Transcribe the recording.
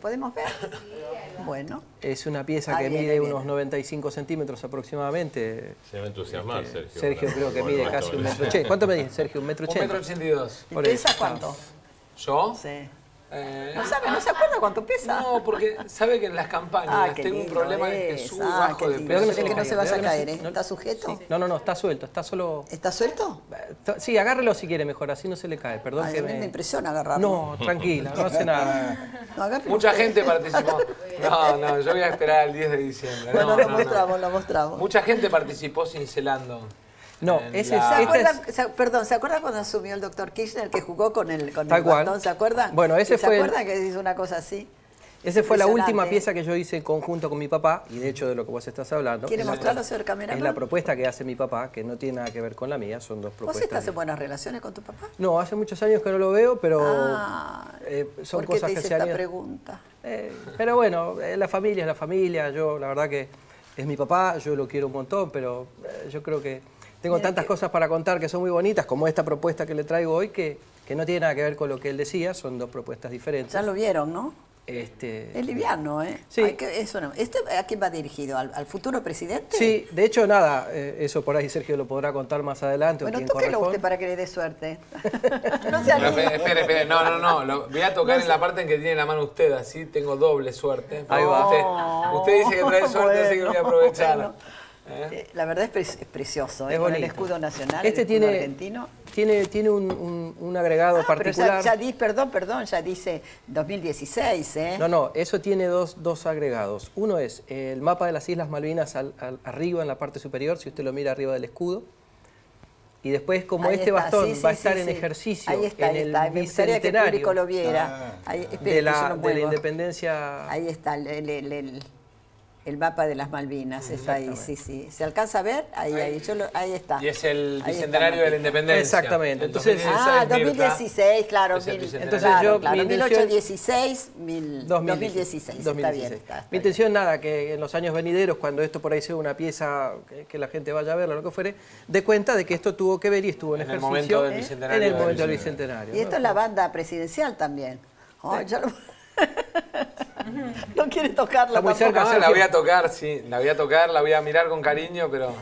podemos ver? Bueno. Es una pieza Ah, que viene, mide viene. unos 95 centímetros aproximadamente. Se va a entusiasmar, Este, Sergio. Sergio creo que Bueno, mide bueno, casi un metro ochenta. ¿Cuánto medís, Sergio? ¿Un metro Un ochenta? metro ochenta y dos. Por ¿Pesa cuánto? ¿Yo? Sí. Eh, ¿No sabe, no se acuerda cuánto pesa? no, porque sabe que en las campañas Ah, tengo un problema de que subo Ah, bajo de peso. que no se que no se vaya a caer, no ¿eh? no- ¿Está sujeto? No, no, no, está suelto, está solo... ¿Está suelto? Sí, agárrelo si quiere mejor, así no se le cae. Perdón Ay, que a mí me... me impresiona agarrarlo. No, tranquila, no hace nada. No, Mucha gente participó. No, no, yo voy a esperar al 10 de diciembre. Bueno, No, lo no, no. mostramos, lo mostramos. Mucha gente participó cincelando. No, ese la- es... ¿Se acuerdan, es- se- perdón, ¿se acuerdan cuando asumió el doctor Kirchner que jugó con el, con Tal el bastón? ¿Se acuerdan? Bueno, ese ¿Se fue acuerdan que hizo una cosa así? Esa fue la última pieza que yo hice en conjunto con mi papá, y de hecho de lo que vos estás hablando. ¿Quiere es la- mostrarlo, señor Es cameraman? la propuesta que hace mi papá, que no tiene nada que ver con la mía, son dos ¿Vos propuestas. estás en buenas relaciones con tu papá? No, hace muchos años que no lo veo, pero Ah, eh, son ¿Por qué cosas te que se han esta pregunta? Eh, pero bueno, eh, la familia es la familia, yo la verdad que es mi papá, yo lo quiero un montón, pero eh, yo creo que tengo Mira tantas que- cosas para contar que son muy bonitas, como esta propuesta que le traigo hoy, que, que no tiene nada que ver con lo que él decía, son dos propuestas diferentes. Ya lo vieron, ¿no? Este, Es liviano, ¿eh? Sí. Que- eso no. ¿Este a quién va dirigido? ¿Al, al futuro presidente? Sí, de hecho, nada, eh, eso por ahí Sergio lo podrá contar más adelante. Bueno, tóquelo usted para que le dé suerte. no se anime. espere, espere, espere. No, no, no. Lo- voy a tocar en la parte en que tiene la mano usted, así tengo doble suerte. Ahí va. Usted, usted dice que trae suerte, así que voy a aprovechar. Bueno. ¿Eh? Eh, La verdad es, pre- es precioso, ¿eh? Con el escudo nacional, Este tiene, argentino. tiene, tiene un, un- un agregado Ah, pero particular. ya, ya di, perdón, perdón, ya dice 2016, ¿eh? No, no, eso tiene dos, dos agregados. Uno es el mapa de las Islas Malvinas al- al- arriba en la parte superior, si usted lo mira arriba del escudo. Y después, como Ahí este está, bastón sí, va a sí, estar en ejercicio Ahí está, en ahí el. Me gustaría que el bicentenario público lo viera. Ahí, espere, de la, de la independencia. Ahí está el, el- el- el- mapa de las Malvinas, está ahí, sí, sí. ¿Se alcanza a ver? Ahí, ahí, yo lo- ahí está. Y es el Ahí bicentenario de la independencia. Exactamente. Entonces- 2016, Ah, Mirta. 2016, claro. Mil-. Entonces claro, yo, claro, mi intención- 1816, mil- 2016, está bien. 2016. Está, está Mi intención, nada, que en los años venideros, cuando esto por ahí sea una pieza que, que la gente vaya a verla, lo que fuere, dé cuenta de que esto tuvo que ver y estuvo en, En el momento del ¿eh? bicentenario en el momento del bicentenario. Y esto ¿no? es la banda presidencial también. Lo- no quiere tocarla Está muy tampoco. cerca, No, Sergio. la voy a tocar, sí. La voy a tocar, la voy a mirar con cariño, pero...